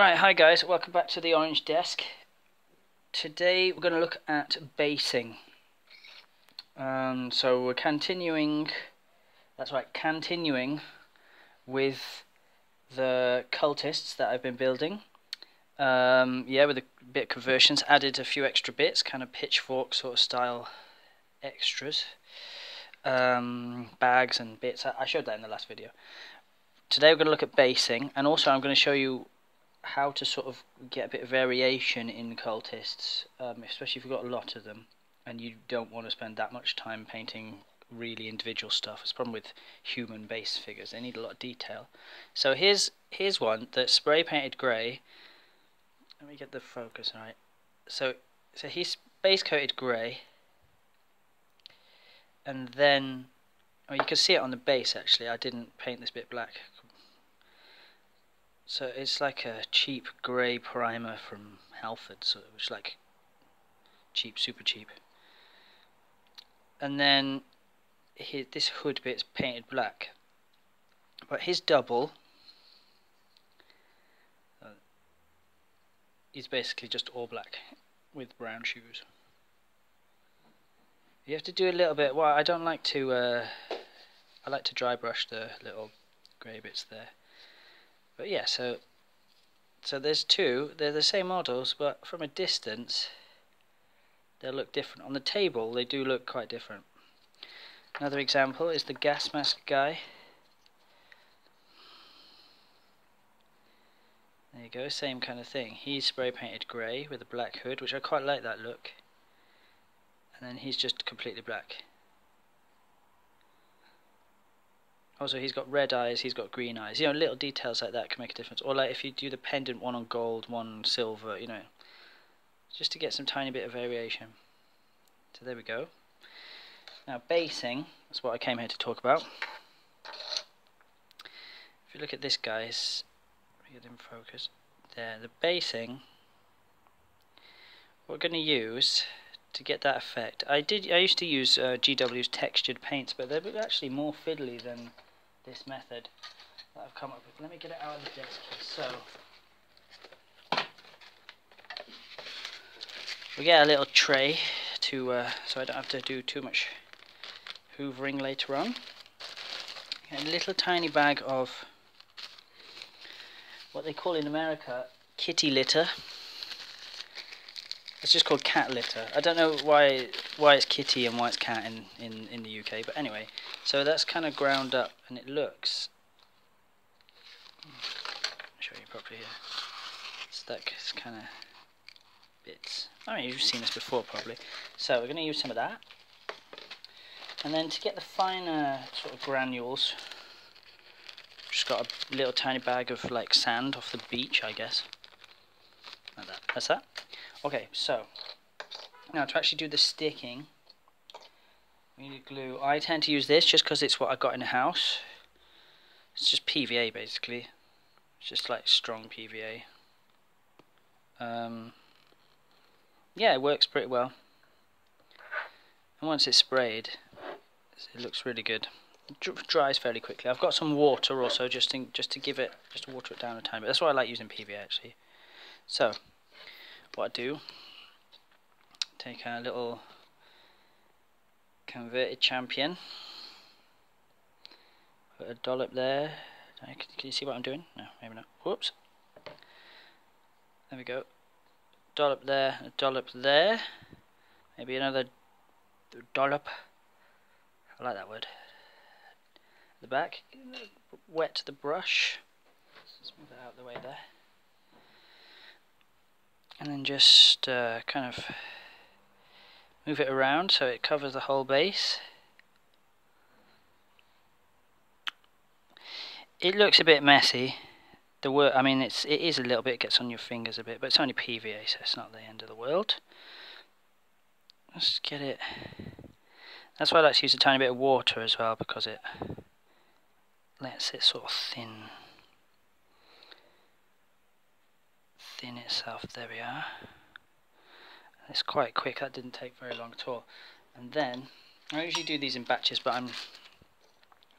Right, hi guys, welcome back to the Orange Desk. Today we're going to look at basing. Um, so we're continuing, that's right, continuing with the cultists that I've been building. Um, yeah, with a bit of conversions, added a few extra bits, kind of pitchfork sort of style extras. Um, bags and bits, I showed that in the last video. Today we're going to look at basing, and also I'm going to show you how to sort of get a bit of variation in cultists, um, especially if you've got a lot of them and you don't want to spend that much time painting really individual stuff. It's a problem with human base figures; they need a lot of detail. So here's here's one that's spray painted grey. Let me get the focus right. So so he's base coated grey, and then oh you can see it on the base actually. I didn't paint this bit black so it's like a cheap grey primer from Halford, so it was like cheap, super cheap. And then his, this hood bit's painted black. But his double uh, is basically just all black with brown shoes. You have to do a little bit, well I don't like to, uh, I like to dry brush the little grey bits there. But yeah, so so there's two. They're the same models, but from a distance, they'll look different. On the table, they do look quite different. Another example is the gas mask guy. There you go, same kind of thing. He's spray painted grey with a black hood, which I quite like that look. And then he's just completely black. Also, he's got red eyes, he's got green eyes. You know, little details like that can make a difference. Or like if you do the pendant one on gold, one on silver, you know. Just to get some tiny bit of variation. So there we go. Now basing, that's what I came here to talk about. If you look at this guys, get in focus. There, the basing, we're going to use to get that effect. I did. I used to use uh, GW's textured paints, but they're actually more fiddly than this method that I've come up with. Let me get it out of the desk. So, we get a little tray to, uh, so I don't have to do too much hoovering later on. a little tiny bag of what they call in America kitty litter. It's just called cat litter. I don't know why why it's kitty and why it's cat in, in, in the UK, but anyway, so that's kind of ground up and it looks show you properly here. It's it's kind of bits. I mean, you've seen this before probably. So we're going to use some of that. And then to get the finer sort of granules, just got a little tiny bag of like sand off the beach, I guess. Like that. That's that. Okay, so now to actually do the sticking, we need glue. I tend to use this just because it's what I got in the house. It's just PVA basically. It's just like strong PVA. Um, yeah, it works pretty well. And once it's sprayed, it looks really good. It dries fairly quickly. I've got some water also just just to give it, just to water it down a tiny bit. That's why I like using PVA actually. So, what I do, take a little converted champion, put a dollop there, can you see what I'm doing? No, maybe not. Whoops. There we go. Dollop there, a dollop there, maybe another dollop. I like that word. The back, wet the brush. Let's move that out of the way there and then just uh, kind of move it around so it covers the whole base. It looks a bit messy. The work, I mean, it's it is a little bit. It gets on your fingers a bit, but it's only PVA, so it's not the end of the world. Let's get it. That's why I like to use a tiny bit of water as well because it lets it sort of thin. Thin itself. There we are. It's quite quick, that didn't take very long at all. And then, I usually do these in batches, but I'm...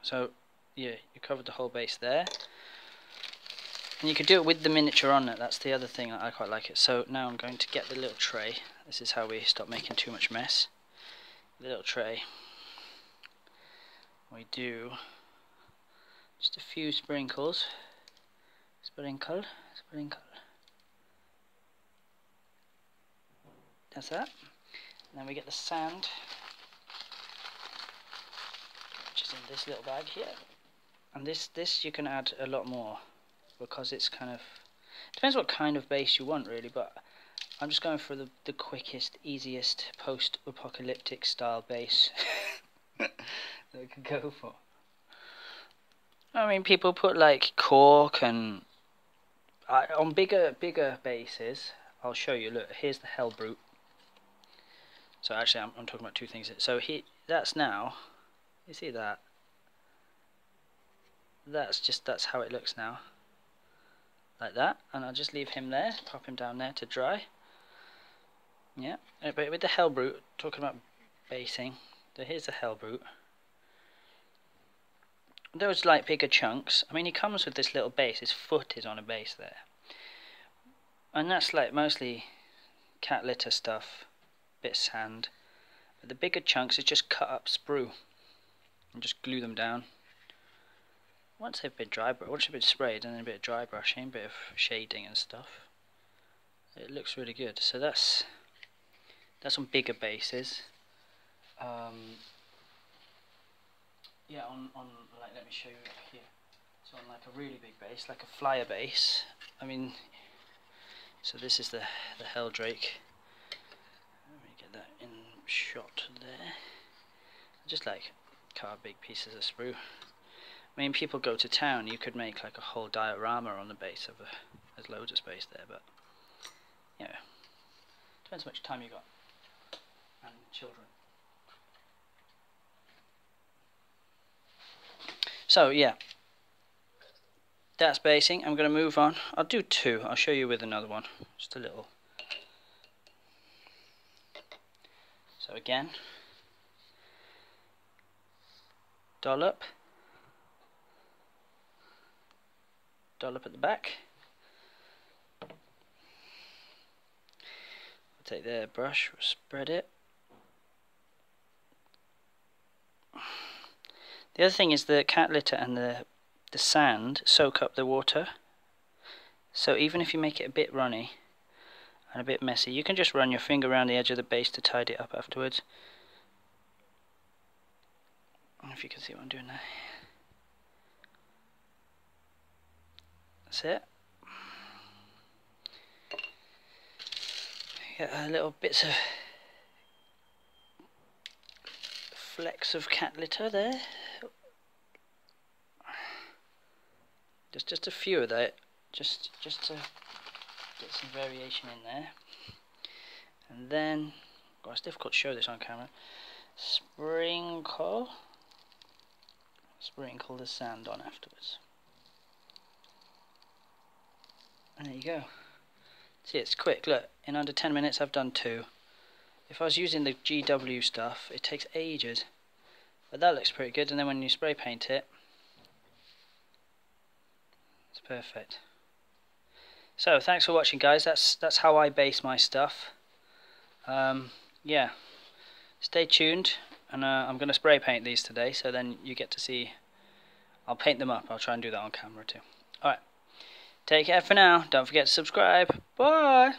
So, yeah, you covered the whole base there. And you could do it with the miniature on it, that's the other thing that I quite like it. So now I'm going to get the little tray. This is how we stop making too much mess. The little tray. We do just a few sprinkles. Sprinkle, sprinkle. That's that. And then we get the sand, which is in this little bag here. And this, this you can add a lot more because it's kind of depends what kind of base you want really but I'm just going for the, the quickest easiest post-apocalyptic style base that I could go for I mean people put like cork and on bigger bigger bases I'll show you look here's the Helbrute so actually I'm, I'm talking about two things so he that's now you see that? That's just that's how it looks now. Like that. And I'll just leave him there pop him down there to dry. Yeah. Uh, but with the Helbrute talking about basing so here's the Helbrute. Those like bigger chunks I mean he comes with this little base his foot is on a base there. And that's like mostly cat litter stuff bit of sand but the bigger chunks is just cut up sprue and just glue them down once they've been dry, once they've been sprayed and then a bit of dry brushing, a bit of shading and stuff, it looks really good. So that's that's on bigger bases. Um, yeah, on on like let me show you here. So on like a really big base, like a flyer base. I mean, so this is the the Heldrake. Let me get that in shot there. Just like cut big pieces of sprue. I mean, people go to town, you could make like a whole diorama on the base of a, there's loads of space there, but, you know, depends how much time you got, and children. So, yeah, that's basing, I'm going to move on, I'll do two, I'll show you with another one, just a little. So again, dollop. dollop at the back. I'll take the brush, we'll spread it. The other thing is the cat litter and the the sand soak up the water. So even if you make it a bit runny and a bit messy, you can just run your finger around the edge of the base to tidy it up afterwards. I don't know if you can see what I'm doing there. That's it. Get a little bits of flecks of cat litter there. Just just a few of that, just just to get some variation in there. And then, well, it's difficult to show this on camera. Sprinkle, sprinkle the sand on afterwards. And there you go. See, it's quick. Look, in under 10 minutes I've done two. If I was using the GW stuff, it takes ages. But that looks pretty good, and then when you spray paint it, it's perfect. So, thanks for watching, guys. That's that's how I base my stuff. Um, yeah, stay tuned, and uh, I'm going to spray paint these today, so then you get to see. I'll paint them up. I'll try and do that on camera too. Alright. Take care for now. Don't forget to subscribe. Bye.